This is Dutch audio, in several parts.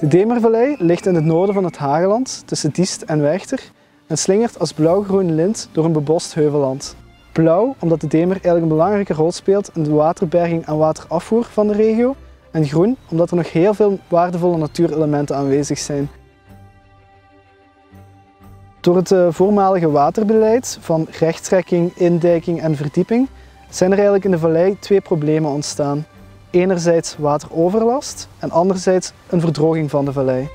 De Demervallei ligt in het noorden van het Hageland tussen Diest en Werchter en slingert als blauw-groen lint door een bebost heuvelland. Blauw omdat de Demer eigenlijk een belangrijke rol speelt in de waterberging en waterafvoer van de regio en groen omdat er nog heel veel waardevolle natuurelementen aanwezig zijn. Door het eh, voormalige waterbeleid van rechttrekking, indijking en verdieping zijn er eigenlijk in de vallei twee problemen ontstaan. Enerzijds wateroverlast en anderzijds een verdroging van de vallei.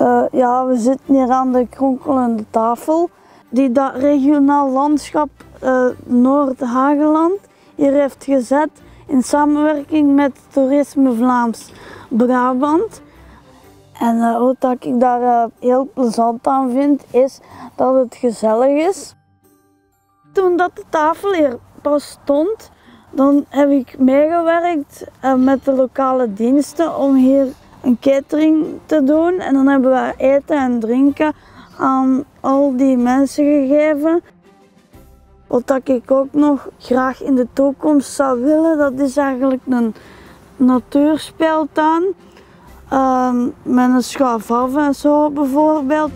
Uh, ja, we zitten hier aan de kronkelende tafel. Die dat regionaal landschap uh, Noord-Hageland hier heeft gezet in samenwerking met Toerisme Vlaams-Brabant. En wat ik daar uh, heel plezant aan vind, is dat het gezellig is. Toen dat de tafel hier pas stond, dan heb ik meegewerkt uh, met de lokale diensten om hier een catering te doen. En dan hebben we eten en drinken aan al die mensen gegeven. Wat ik ook nog graag in de toekomst zou willen, dat is eigenlijk een natuurspeeltuin. Um, met een schaaf af en zo bijvoorbeeld.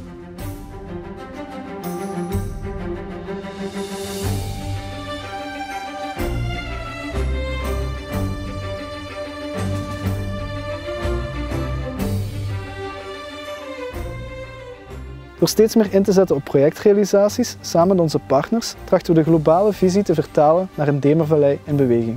Door steeds meer in te zetten op projectrealisaties samen met onze partners trachten we de globale visie te vertalen naar een Demervallei in beweging.